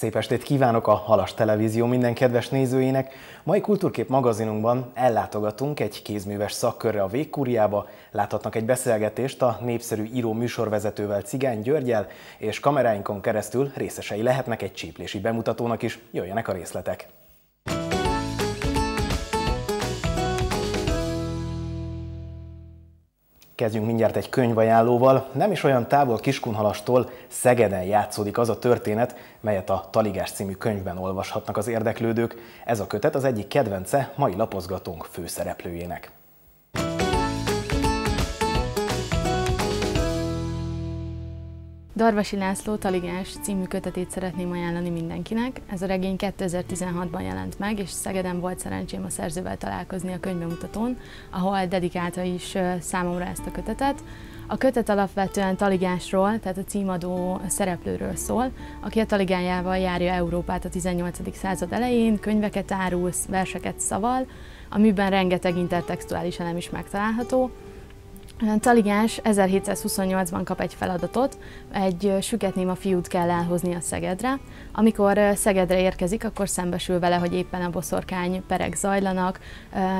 Szép estét kívánok a Halas Televízió minden kedves nézőinek! Mai Kultúrkép magazinunkban ellátogatunk egy kézműves szakkörre a Végkúriába, láthatnak egy beszélgetést a népszerű író műsorvezetővel Cigány Györgyel, és kameráinkon keresztül részesei lehetnek egy csíplési bemutatónak is, jöjjenek a részletek! Kezdjünk mindjárt egy könyvajánlóval. Nem is olyan távol Kiskunhalastól Szegeden játszódik az a történet, melyet a Taligás című könyvben olvashatnak az érdeklődők. Ez a kötet az egyik kedvence mai lapozgatónk főszereplőjének. Darvasi László Taligás című kötetét szeretném ajánlani mindenkinek. Ez a regény 2016-ban jelent meg, és Szegeden volt szerencsém a szerzővel találkozni a könyvemutatón, ahol dedikálta is számomra ezt a kötetet. A kötet alapvetően Taligásról, tehát a címadó szereplőről szól, aki a Taligájával járja Európát a 18. század elején, könyveket árul, verseket szaval, a műben rengeteg intertextuális elem is megtalálható, Taligás 1728-ban kap egy feladatot, egy süketnéma fiút kell elhozni a Szegedre. Amikor Szegedre érkezik, akkor szembesül vele, hogy éppen a boszorkány perek zajlanak.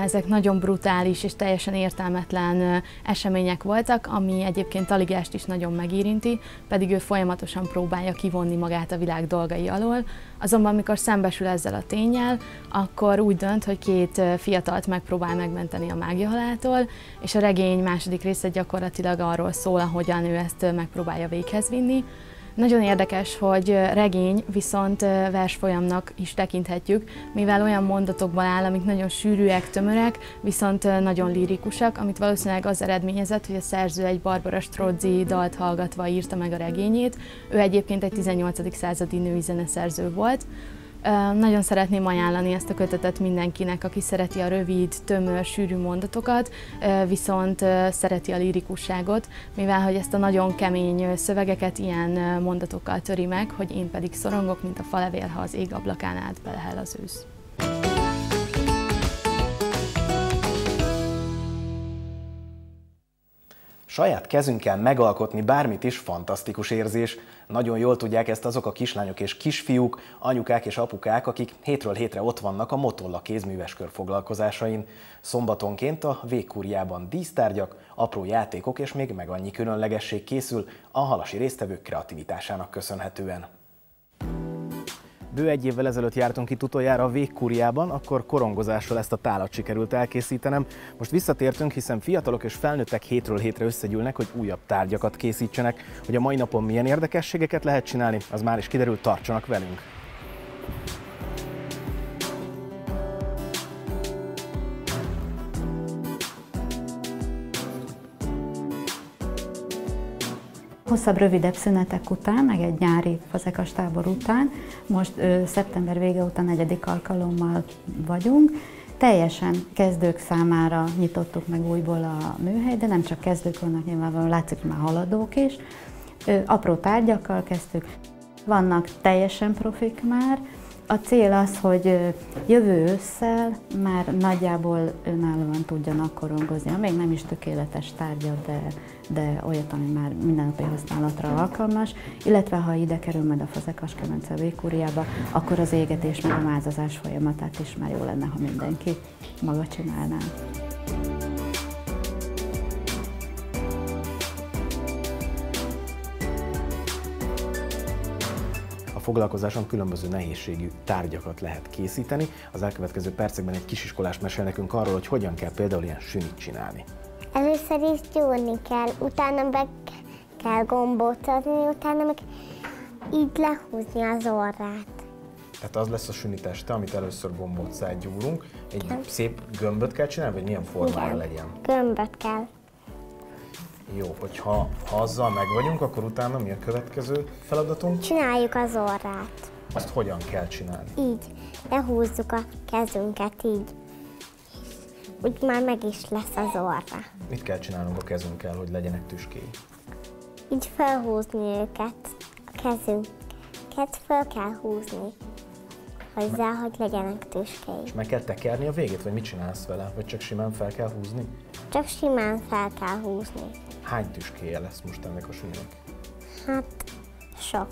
Ezek nagyon brutális és teljesen értelmetlen események voltak, ami egyébként Taligást is nagyon megérinti, pedig ő folyamatosan próbálja kivonni magát a világ dolgai alól. Azonban, amikor szembesül ezzel a tényel, akkor úgy dönt, hogy két fiatalt megpróbál megmenteni a mágiahaláltól, és a regény második része gyakorlatilag arról szól, ahogyan ő ezt megpróbálja véghez vinni. Nagyon érdekes, hogy regény viszont versfolyamnak is tekinthetjük, mivel olyan mondatokból áll, amik nagyon sűrűek, tömörek, viszont nagyon lirikusak, amit valószínűleg az eredményezett, hogy a szerző egy Barbara Strozzi dalt hallgatva írta meg a regényét. Ő egyébként egy 18. századi női zeneszerző volt. Nagyon szeretném ajánlani ezt a kötetet mindenkinek, aki szereti a rövid, tömör, sűrű mondatokat, viszont szereti a lirikusságot, mivel hogy ezt a nagyon kemény szövegeket ilyen mondatokkal töri meg, hogy én pedig szorongok, mint a falevél, ha az ég ablakán át belehel az ősz. Saját kezünkkel megalkotni bármit is fantasztikus érzés. Nagyon jól tudják ezt azok a kislányok és kisfiúk, anyukák és apukák, akik hétről hétre ott vannak a Motolla kézműveskör foglalkozásain. Szombatonként a végkúriában dísztárgyak, apró játékok és még meg annyi különlegesség készül a halasi résztvevők kreativitásának köszönhetően. Bő egy évvel ezelőtt jártunk itt utoljára a végkúriában, akkor korongozással ezt a tálat sikerült elkészítenem. Most visszatértünk, hiszen fiatalok és felnőttek hétről hétre összegyűlnek, hogy újabb tárgyakat készítsenek. Hogy a mai napon milyen érdekességeket lehet csinálni, az már is kiderült, tartsanak velünk. Hosszabb, rövidebb szünetek után, meg egy nyári fazekas tábor után, most ö, szeptember vége után negyedik alkalommal vagyunk, Teljesen kezdők számára nyitottuk meg újból a műhely, de nem csak kezdők vannak, nyilvánvalóan látszik, már haladók is. Ö, apró tárgyakkal kezdtük. Vannak teljesen profik már, a cél az, hogy jövő ősszel már nagyjából önállóan tudjanak korongozni. Még nem is tökéletes tárgyat, de, de olyat, ami már mindennapi használatra alkalmas, illetve ha ide kerül majd a fazekas kemence végkúriába, akkor az égetés meg a mázazás folyamatát is már jó lenne, ha mindenki maga csinálná. A foglalkozáson különböző nehézségű tárgyakat lehet készíteni. Az elkövetkező percekben egy kisiskolás mesél nekünk arról, hogy hogyan kell például ilyen sünit csinálni. Először is gyúrni kell, utána be kell gombot adni, utána meg így lehúzni az orrát. Tehát az lesz a süni teste, amit először gombóc gyúrunk. Egy Igen. szép gömböt kell csinálni, vagy milyen formára Igen. legyen? Gömböt kell. Jó, hogyha ha azzal meg vagyunk, akkor utána mi a következő feladatunk? Csináljuk az orrát. Azt hogyan kell csinálni? Így. Lehúzzuk a kezünket így. Úgy már meg is lesz az orra. Mit kell csinálnunk a kezünkkel, hogy legyenek tüskéi? Így felhúzni őket. A kezünket fel kell húzni. Hozzá, hogy legyenek tüskéi. És meg kell tekerni a végét, vagy mit csinálsz vele? Vagy csak simán fel kell húzni? Csak simán fel kell húzni. Hány tüskéje lesz most ennek a sűnnek? Hát sok.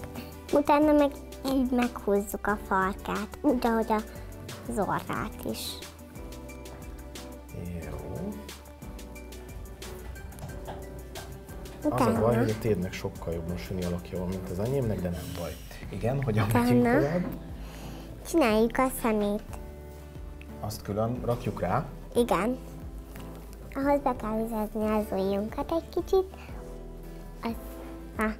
Utána meg így meghúzzuk a farkát, úgy, ahogy a orrát is. Jó. Az a baj, hogy a tédnek sokkal jobban süni alakja van, mint az enyémnek, de nem baj. Igen, hogyan megyünk Utána. tovább? Csináljuk a szemét. Azt külön rakjuk rá. Igen. Ahhoz be kell vizetni az ujjunkat egy kicsit, az, ah,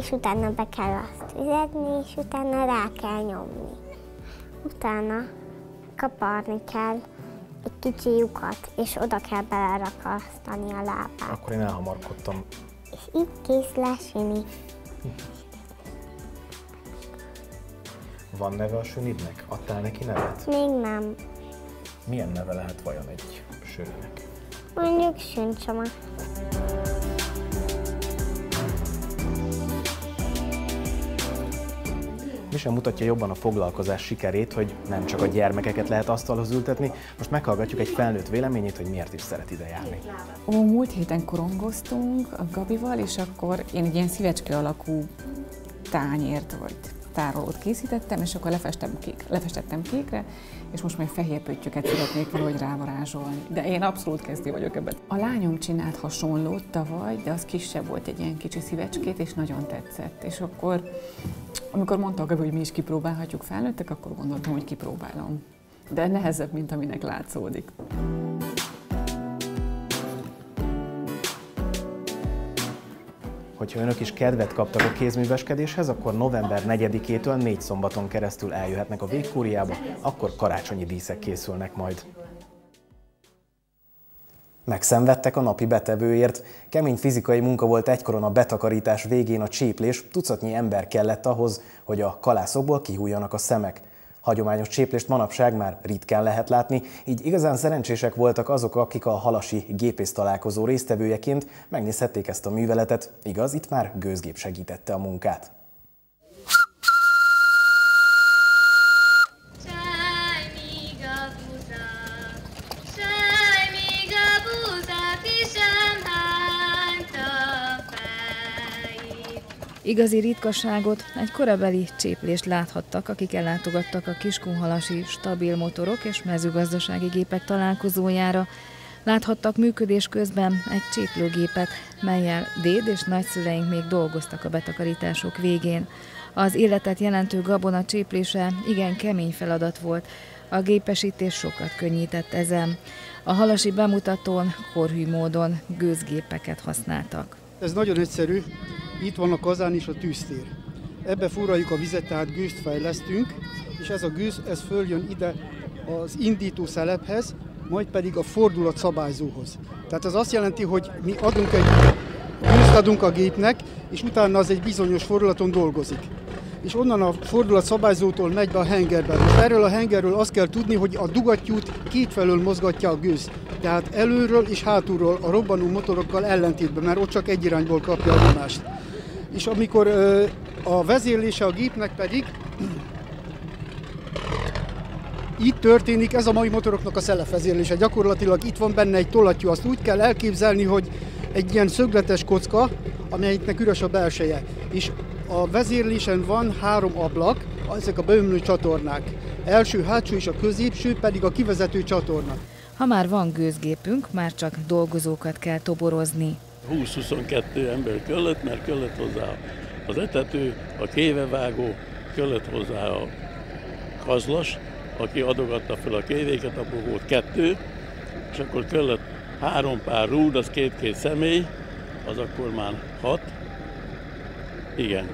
és utána be kell azt vizetni, és utána rá kell nyomni. Utána kaparni kell egy kicsi lyukat, és oda kell belerakasztani a lábát. Akkor én elhamarkodtam. És így kész lesüni. Van neve a sünidnek? Adtál neki nevet? Még nem. Milyen neve lehet vajon egy sűrűnek? Mondjuk süncsoma. Mi sem mutatja jobban a foglalkozás sikerét, hogy nem csak a gyermekeket lehet asztalhoz ültetni, most meghallgatjuk egy felnőtt véleményét, hogy miért is szeret ide járni. Ó, múlt héten korongoztunk a Gabival, és akkor én egy ilyen szívecske alakú tányért vagy tárolót készítettem, és akkor lefestem kék, lefestettem kékre, és most majd fehér pöttyöket szeretnék valahogy rávarázsolni. De én abszolút kezdő vagyok ebben. A lányom csinált hasonlót tavaly, de az kisebb volt egy ilyen kicsi szívecskét, és nagyon tetszett. És akkor, amikor mondta a hogy mi is kipróbálhatjuk felnőttek, akkor gondoltam, hogy kipróbálom. De nehezebb, mint aminek látszódik. Hogyha önök is kedvet kaptak a kézműveskedéshez, akkor november 4-től négy szombaton keresztül eljöhetnek a végkúriába, akkor karácsonyi díszek készülnek majd. Megszenvedtek a napi betevőért. Kemény fizikai munka volt egykoron a betakarítás végén a cséplés, tucatnyi ember kellett ahhoz, hogy a kalászokból kihújjanak a szemek. Hagyományos cséplést manapság már ritkán lehet látni, így igazán szerencsések voltak azok, akik a halasi gépész találkozó résztvevőjeként megnézhették ezt a műveletet. Igaz, itt már gőzgép segítette a munkát. Igazi ritkaságot, egy korabeli cséplést láthattak, akik ellátogattak a Kiskunhalasi stabil motorok és mezőgazdasági gépek találkozójára. Láthattak működés közben egy cséplőgépet, melyel déd és nagyszüleink még dolgoztak a betakarítások végén. Az életet jelentő gabona cséplése igen kemény feladat volt, a gépesítés sokat könnyített ezen. A halasi bemutatón korhű módon gőzgépeket használtak. Ez nagyon egyszerű, itt van a kazán és a tűztér. Ebbe fúraljuk a vizet, tehát gőzt fejlesztünk, és ez a gőz, ez följön ide az indító szelephez, majd pedig a fordulat szabályzóhoz. Tehát ez azt jelenti, hogy mi adunk egy gőzt adunk a gépnek, és utána az egy bizonyos fordulaton dolgozik. És onnan a fordulat szabályzótól megy be a hengerbe. És erről a hengerről azt kell tudni, hogy a dugattyút kétfelől mozgatja a gőz. Tehát előről és hátulról a robbanó motorokkal ellentétben, mert ott csak egy irányból kapja a nyomást. És amikor a vezérlése a gépnek pedig itt történik, ez a mai motoroknak a szelefvezérlése. Gyakorlatilag itt van benne egy tollattyú, azt úgy kell elképzelni, hogy egy ilyen szögletes kocka, amelyiknek üres a belseje. És a vezérlésen van három ablak, ezek a beömlő csatornák. Első, hátsó és a középső pedig a kivezető csatorna. Ha már van gőzgépünk, már csak dolgozókat kell toborozni. 20-22 ember kellett, mert kellett hozzá az etető, a kévevágó, kellett hozzá a kazlas, aki adogatta fel a kévéket, abból volt kettő, és akkor kellett három pár rúd, az két-két személy, az akkor már hat. Igen.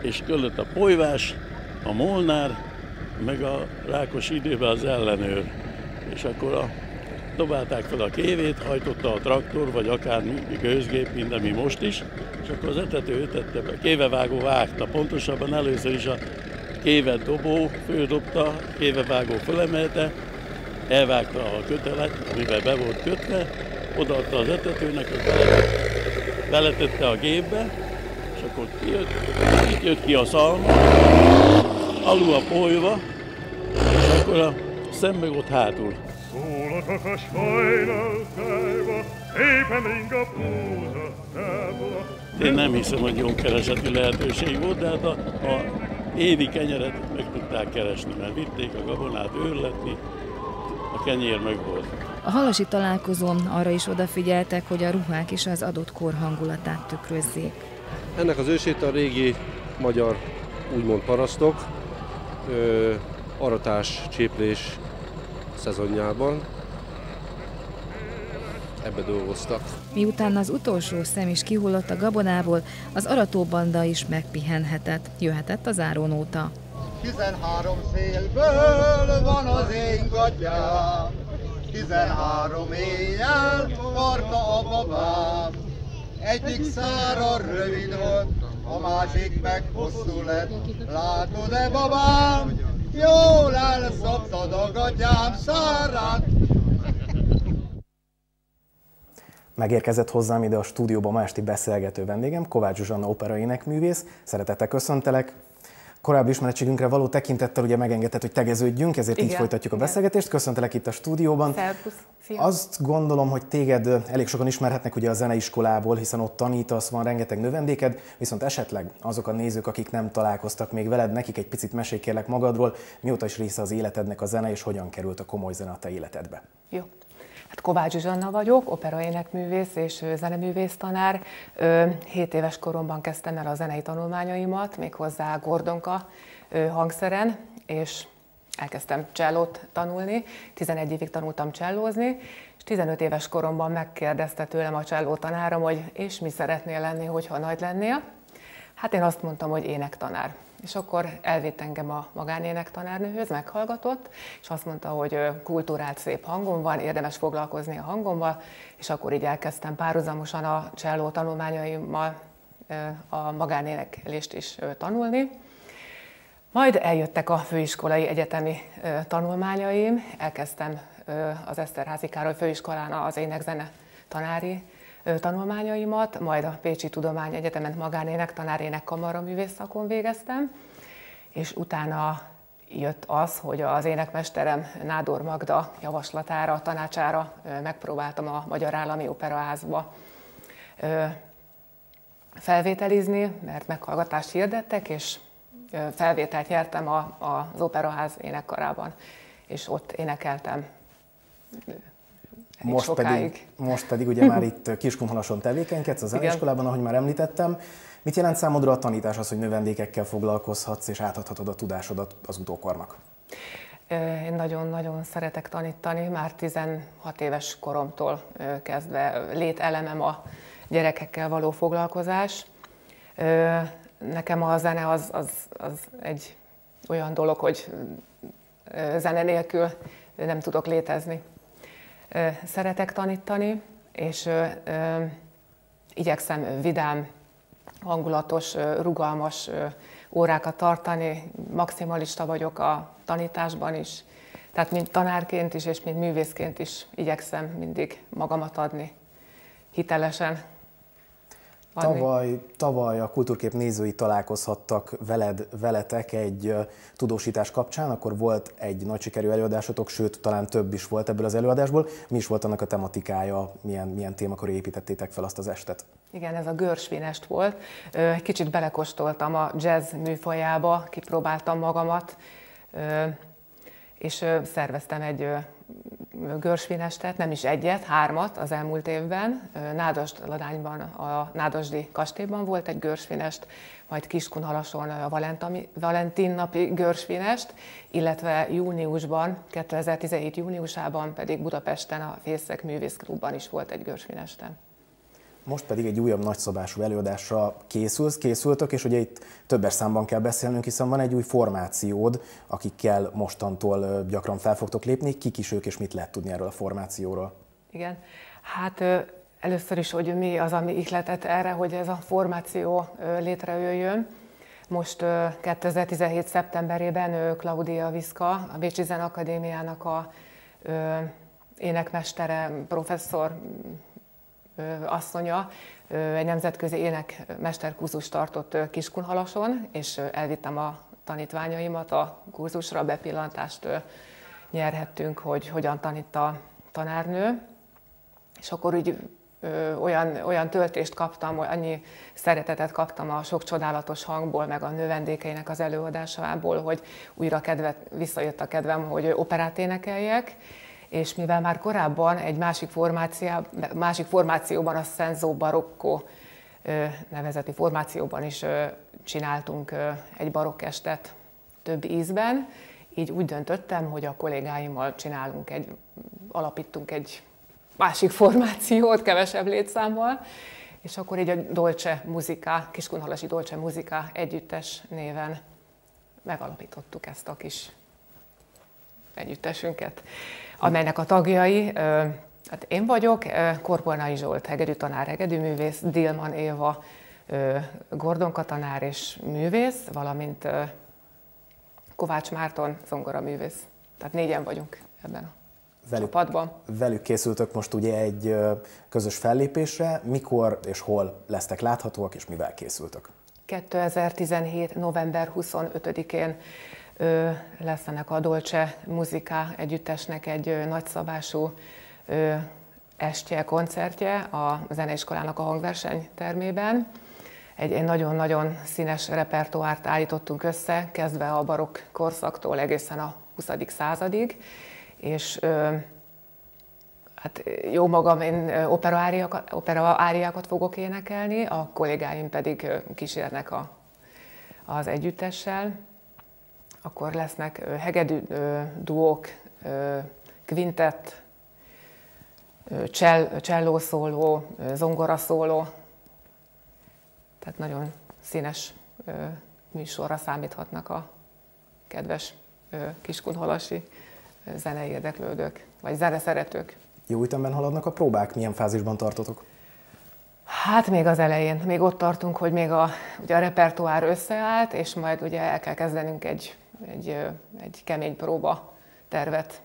És kellett a polyvás, a molnár, meg a rákos időben az ellenőr. És akkor a, dobálták fel a kévét, hajtotta a traktor, vagy akár gőzgép, mint ami most is, és akkor az etető ötette be. Kévevágó vágta, pontosabban először is a kévet dobó, fődobta, kévevágó fölemelte, elvágta a kötelet, amivel be volt kötve, odaadta az etetőnek, az bele, beletette a gépbe, és akkor kijött, itt jött ki a szalma, alul a polyva, és akkor a szem meg ott hátul. Szól a kakas hajnaltájba, éppen ring a tábla. Én nem hiszem, hogy jó kereseti lehetőség volt, de hát a, a évi kenyeret meg tudták keresni, mert vitték a gabonát őrletni, a kenyér meg volt. A halasi találkozón arra is odafigyeltek, hogy a ruhák is az adott kor hangulatát tükrözzék. Ennek az ősét a régi magyar úgymond parasztok, ö, aratás, cséplés szezonjában ebbe dolgoztak. Miután az utolsó szem is kihullott a gabonából, az aratóbanda is megpihenhetett. Jöhetett az árónóta. 13 szélből van az én gatyám, 13 éjjel varta a babám. Egyik szára rövid volt, a másik meg hosszú lett. Látod-e babám, jól elszoptad a gatyám szárát, Megérkezett hozzám ide a stúdióba ma esti beszélgető vendégem, Kovács Zsuzsanna opera énekművész. Szeretettel köszöntelek. Korábbi ismeretségünkre való tekintettel ugye megengedett, hogy tegeződjünk, ezért igen, így folytatjuk igen. a beszélgetést. Köszöntelek itt a stúdióban. Szervusz, szia. Azt gondolom, hogy téged elég sokan ismerhetnek ugye a zeneiskolából, hiszen ott tanítasz, van rengeteg növendéked, viszont esetleg azok a nézők, akik nem találkoztak még veled, nekik egy picit mesélj kérlek magadról, mióta is része az életednek a zene, és hogyan került a komoly zene a te életedbe. Jó. Hát Kovács Zsuzsanna vagyok, operaénekművész és zeneművész tanár. Hét éves koromban kezdtem el a zenei tanulmányaimat, méghozzá Gordonka hangszeren, és elkezdtem csellót tanulni. 11 évig tanultam csellózni, és 15 éves koromban megkérdezte tőlem a cselló tanárom, hogy és mi szeretnél lenni, hogyha nagy lennél. Hát én azt mondtam, hogy énektanár. És akkor elvitt engem a magánének tanárnőhöz, meghallgatott, és azt mondta, hogy kultúrált szép hangom van, érdemes foglalkozni a hangommal, és akkor így elkezdtem párhuzamosan a cselló tanulmányaimmal a magánéneklést is tanulni. Majd eljöttek a főiskolai egyetemi tanulmányaim, elkezdtem az Eszterházi Károly főiskolán az énekzene tanári tanulmányaimat, majd a Pécsi Tudomány Egyetemen magánének tanárének kamaraművész szakon végeztem, és utána jött az, hogy az énekmesterem Nádor Magda javaslatára, tanácsára megpróbáltam a Magyar Állami Operaházba felvételizni, mert meghallgatást hirdettek, és felvételt nyertem a, az Operaház énekkarában, és ott énekeltem most pedig, most pedig ugye már itt Kiskunhalason tevékenykedsz a zeneiskolában, ahogy már említettem. Mit jelent számodra a tanítás az, hogy növendékekkel foglalkozhatsz és átadhatod a tudásodat az utókornak? Én nagyon-nagyon szeretek tanítani, már 16 éves koromtól kezdve lételemem a gyerekekkel való foglalkozás. Nekem a zene az, az, az egy olyan dolog, hogy zene nélkül nem tudok létezni szeretek tanítani, és igyekszem vidám, hangulatos, rugalmas órákat tartani, maximalista vagyok a tanításban is, tehát mint tanárként is, és mint művészként is igyekszem mindig magamat adni hitelesen. Tavaly, tavaly a Kultúrkép nézői találkozhattak veled, veletek egy tudósítás kapcsán, akkor volt egy nagy sikerű előadásotok, sőt, talán több is volt ebből az előadásból. Mi is volt annak a tematikája, milyen, milyen témaköré építettétek fel azt az estet? Igen, ez a görsvinest volt. Kicsit belekostoltam a jazz műfajába, kipróbáltam magamat, és szerveztem egy görsvinestet, nem is egyet, hármat az elmúlt évben. Nádasd Ladányban, a Nádasdi kastélyban volt egy görsvinest, majd Kiskunhalason a Valentin napi görsvinest, illetve júniusban, 2017 júniusában pedig Budapesten a Fészek Művészklubban is volt egy görsvinestem. Most pedig egy újabb nagyszabású előadásra készülsz, készültök, és ugye itt többes számban kell beszélnünk, hiszen van egy új formációd, akikkel mostantól gyakran fel fogtok lépni. Kik is ők, és mit lehet tudni erről a formációról? Igen, hát először is, hogy mi az, ami ihletett erre, hogy ez a formáció létrejöjjön. Most 2017. szeptemberében Claudia Viszka, a Bécsi Zen Akadémiának a énekmestere, professzor, asszonya egy nemzetközi énekmesterkurzust tartott Kiskunhalason, és elvittem a tanítványaimat a kurzusra, bepillantást nyerhettünk, hogy hogyan tanít a tanárnő. És akkor úgy olyan, olyan töltést kaptam, annyi szeretetet kaptam a sok csodálatos hangból, meg a növendékeinek az előadásából, hogy újra kedvet, visszajött a kedvem, hogy operát énekeljek, és mivel már korábban egy másik, formáció, másik formációban, a Senzo Barocco nevezeti formációban is csináltunk egy barokkestet több ízben, így úgy döntöttem, hogy a kollégáimmal csinálunk egy, alapítunk egy másik formációt, kevesebb létszámmal, és akkor így a Dolce Muzika, Kiskunhalasi Dolce Muzika együttes néven megalapítottuk ezt a kis együttesünket, amelynek a tagjai, hát én vagyok, Korpolnai Zsolt, hegedű tanár, hegedűművész, Dilman Éva, Gordon tanár és művész, valamint Kovács Márton, zongoraművész. Tehát négyen vagyunk ebben a velük, csapatban. Velük készültök most ugye egy közös fellépésre. Mikor és hol lesztek láthatóak, és mivel készültök? 2017. november 25-én lesz ennek a Dolce Muzika együttesnek egy nagyszabású estje, koncertje a zeneiskolának a hangverseny termében. Egy, nagyon-nagyon színes repertoárt állítottunk össze, kezdve a barokk korszaktól egészen a 20. századig, és ö, hát jó magam, én opera, áriakat, opera áriákat fogok énekelni, a kollégáim pedig kísérnek a, az együttessel. Akkor lesznek hegedű duók, kvintett, cselló szóló, zongora szóló, tehát nagyon színes műsorra számíthatnak a kedves kiskunhalasi zenei érdeklődők, vagy zene szeretők. Jó ütemben haladnak a próbák? Milyen fázisban tartotok? Hát még az elején, még ott tartunk, hogy még a, ugye a repertoár összeállt, és majd ugye el kell kezdenünk egy, egy, egy kemény próba tervet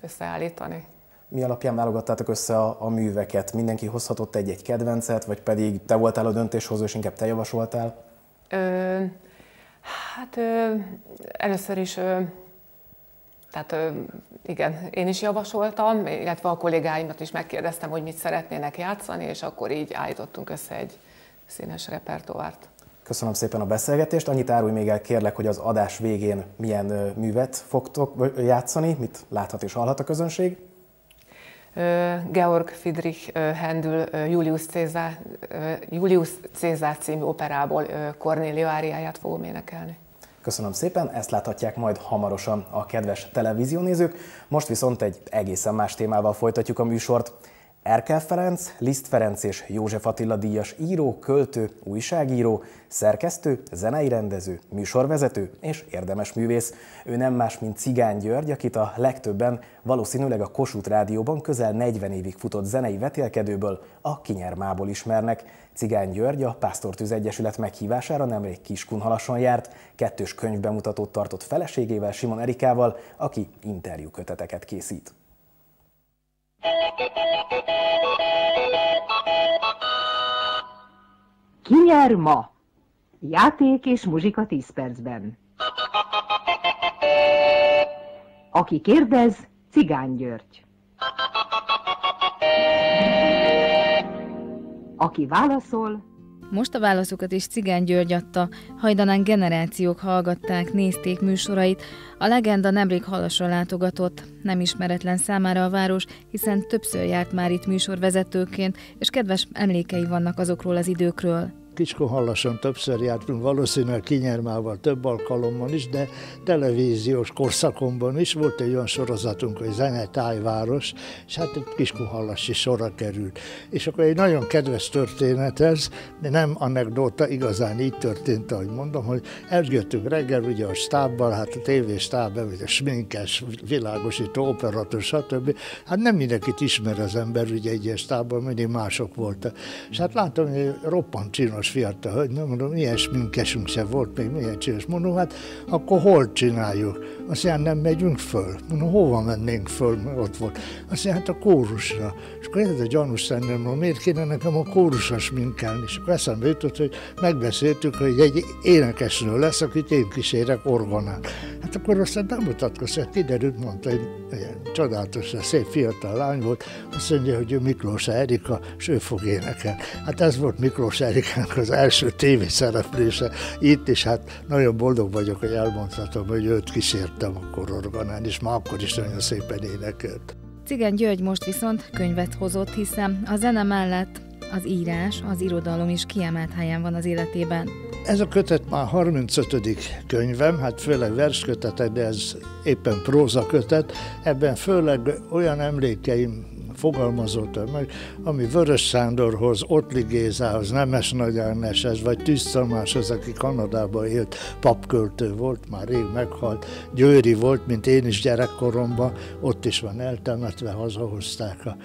összeállítani. Mi alapján válogattátok össze a, a műveket? Mindenki hozhatott egy-egy kedvencet, vagy pedig te voltál a döntéshozó, és inkább te javasoltál? Ö, hát ö, először is, ö, tehát ö, igen, én is javasoltam, illetve a kollégáimat is megkérdeztem, hogy mit szeretnének játszani, és akkor így állítottunk össze egy színes repertoárt. Köszönöm szépen a beszélgetést. Annyit árulj még el kérlek, hogy az adás végén milyen művet fogtok játszani, mit láthat és hallhat a közönség? Georg Friedrich Händel Julius Caesar, Julius Caesar című operából Cornélia áriáját fogom énekelni. Köszönöm szépen, ezt láthatják majd hamarosan a kedves televíziónézők. Most viszont egy egészen más témával folytatjuk a műsort. Erkel Ferenc, Liszt Ferenc és József Attila díjas író, költő, újságíró, szerkesztő, zenei rendező, műsorvezető és érdemes művész. Ő nem más, mint Cigány György, akit a legtöbben valószínűleg a Kossuth Rádióban közel 40 évig futott zenei vetélkedőből, a Kinyermából ismernek. Cigány György a Pásztortűz Egyesület meghívására nemrég Kiskunhalason járt, kettős könyvbemutatót tartott feleségével, Simon Erikával, aki interjúköteteket készít. Ki nyer ma? Játék és muzsika 10 percben. Aki kérdez, Cigány György. Aki válaszol, most a válaszokat is Cigány György adta, hajdanán generációk hallgatták, nézték műsorait, a legenda nemrég halasra látogatott, nem ismeretlen számára a város, hiszen többször járt már itt műsorvezetőként, és kedves emlékei vannak azokról az időkről. Kiskunhallason többször jártunk, valószínűleg kinyermával több alkalommal is, de televíziós korszakomban is volt egy olyan sorozatunk, hogy Zene Tájváros, és hát egy Kiskunhallasi sorra került. És akkor egy nagyon kedves történet ez, de nem anekdóta, igazán így történt, ahogy mondom, hogy eljöttünk reggel, ugye a stábbal, hát a tévéstáb, a sminkes, világosító, operator, stb. Hát nem mindenkit ismer az ember, ugye ilyen stábban mindig mások voltak. És hát látom, hogy roppant csinos fiatal hölgy, nem mondom, milyen sminkesünk se volt, még milyen csinos. Mondom, hát akkor hol csináljuk? Azt mondja, nem megyünk föl. Mondom, hova mennénk föl, mert ott volt. Azt mondja, hát a kórusra. És akkor ez a gyanús szemben, miért kéne nekem a kórusra sminkelni? És akkor eszembe jutott, hogy megbeszéltük, hogy egy énekesnő lesz, akit én kísérek orgonán. Hát Hát akkor aztán bemutatkozott, kiderült, mondta, hogy ilyen csodálatos, szép fiatal lány volt, azt mondja, hogy ő Miklós Erika, és ő fog énekelni. Hát ez volt Miklós Erikának az első tévé szereplése itt, és hát nagyon boldog vagyok, hogy elmondhatom, hogy őt kísértem akkor organán, és már akkor is nagyon szépen énekelt. Cigány György most viszont könyvet hozott, hiszen a zene mellett az írás, az irodalom is kiemelt helyen van az életében. Ez a kötet már 35. könyvem, hát főleg verskötetek, de ez éppen próza kötet. Ebben főleg olyan emlékeim fogalmazottam meg, ami Vörös Sándorhoz, Ottli Gézához, Nemes Nagy Ágneshez, vagy Tűz Tamáshoz, aki Kanadában élt, papköltő volt, már rég meghalt, Győri volt, mint én is gyerekkoromban, ott is van eltemetve, hazahozták a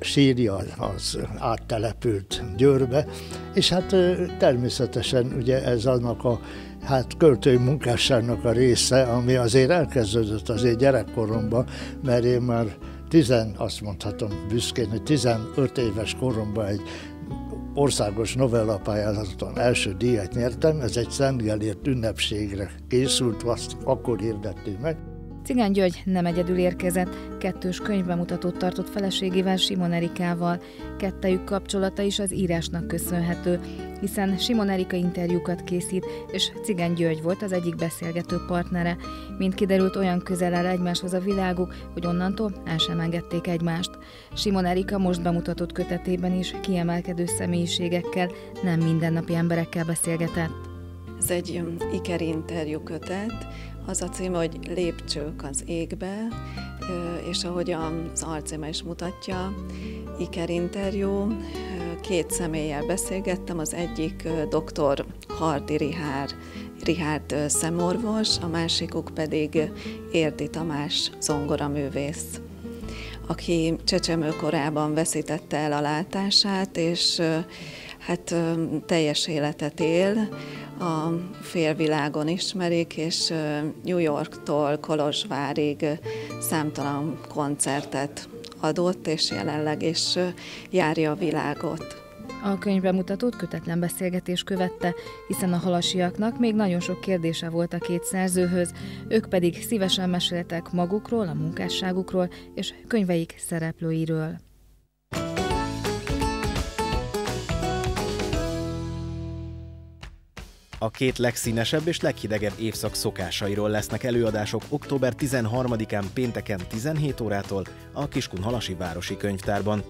sírja az áttelepült Győrbe, és hát természetesen ugye ez annak a hát költői munkásságnak a része, ami azért elkezdődött azért gyerekkoromban, mert én már tizen, azt mondhatom büszkén, hogy 15 éves koromban egy országos novellapályázaton első díjat nyertem, ez egy Szent Gellért ünnepségre készült, azt akkor hirdettük meg, Cigány György nem egyedül érkezett, kettős könyvbemutatót tartott feleségével Simon Erikával. Kettejük kapcsolata is az írásnak köszönhető, hiszen Simon Erika interjúkat készít, és Cigány György volt az egyik beszélgető partnere. Mint kiderült, olyan közel áll egymáshoz a világuk, hogy onnantól el sem engedték egymást. Simon Erika most bemutatott kötetében is kiemelkedő személyiségekkel, nem mindennapi emberekkel beszélgetett. Ez egy ikerinterjú kötet, az a cím, hogy Lépcsők az égbe, és ahogy az alcíme is mutatja, Iker interjú, két személlyel beszélgettem, az egyik dr. Hardi Rihár, Rihárd szemorvos, a másikuk pedig Érdi Tamás zongoraművész aki csecsemőkorában veszítette el a látását, és hát teljes életet él, a félvilágon ismerik, és New Yorktól Kolozsvárig számtalan koncertet adott, és jelenleg is járja a világot. A könyvbemutatót kötetlen beszélgetés követte, hiszen a halasiaknak még nagyon sok kérdése volt a két szerzőhöz, ők pedig szívesen meséltek magukról, a munkásságukról és könyveik szereplőiről. A két legszínesebb és leghidegebb évszak szokásairól lesznek előadások október 13-án pénteken 17 órától a Kiskunhalasi Városi Könyvtárban.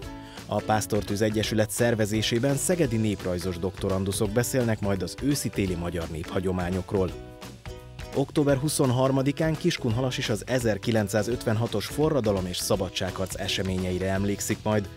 A Pásztortűz Egyesület szervezésében szegedi néprajzos doktoranduszok beszélnek majd az őszi-téli magyar néphagyományokról. Október 23-án Kiskunhalas is az 1956-os forradalom és szabadságharc eseményeire emlékszik majd.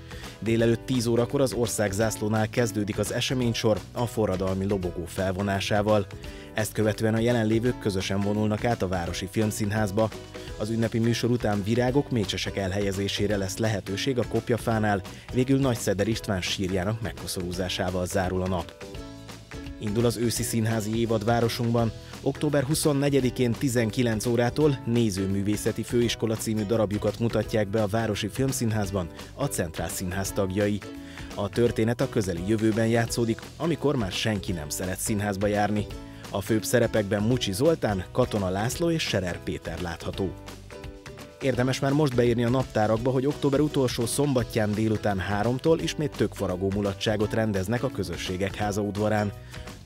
Délelőtt 10 órakor az ország zászlónál kezdődik az eseménysor a forradalmi lobogó felvonásával. Ezt követően a jelenlévők közösen vonulnak át a Városi Filmszínházba. Az ünnepi műsor után virágok, mécsesek elhelyezésére lesz lehetőség a kopjafánál, végül Nagy Szeder István sírjának megkoszorúzásával zárul a nap. Indul az őszi színházi évad városunkban, Október 24-én 19 órától Nézőművészeti Főiskola című darabjukat mutatják be a Városi Filmszínházban a Centrál Színház tagjai. A történet a közeli jövőben játszódik, amikor már senki nem szeret színházba járni. A főbb szerepekben Mucsi Zoltán, Katona László és Serer Péter látható. Érdemes már most beírni a naptárakba, hogy október utolsó szombatján délután háromtól ismét tökfaragó mulatságot rendeznek a közösségek háza udvarán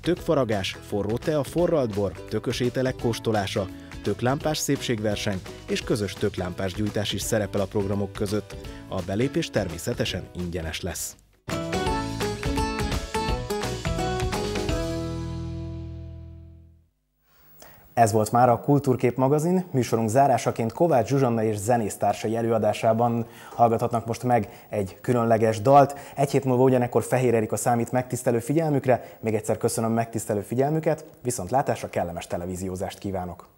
tökfaragás, forró tea, forralt bor, tökös ételek kóstolása, töklámpás szépségverseny és közös töklámpás gyújtás is szerepel a programok között. A belépés természetesen ingyenes lesz. Ez volt már a Kultúrkép magazin. Műsorunk zárásaként Kovács Zsuzsanna és zenésztársai előadásában hallgathatnak most meg egy különleges dalt. Egy hét múlva ugyanekkor Fehér Erika számít megtisztelő figyelmükre. Még egyszer köszönöm megtisztelő figyelmüket, viszont látásra kellemes televíziózást kívánok!